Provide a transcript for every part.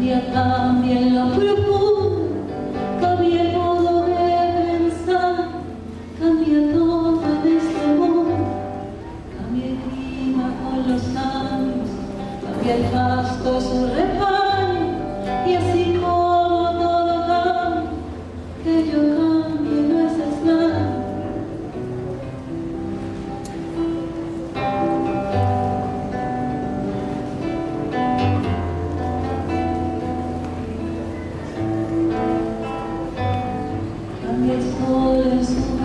India también lo. Jetzt holen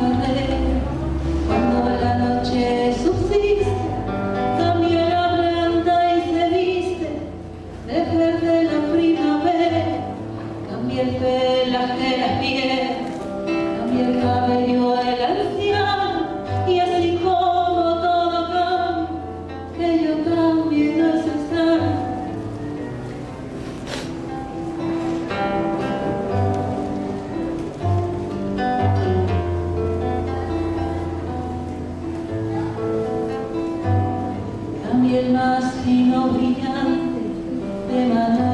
el más fino brillante de maná.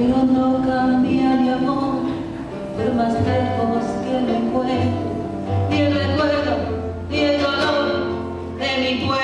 pero no cambia mi amor por más lejos que me encuentro ni el recuerdo ni el dolor de mi pueblo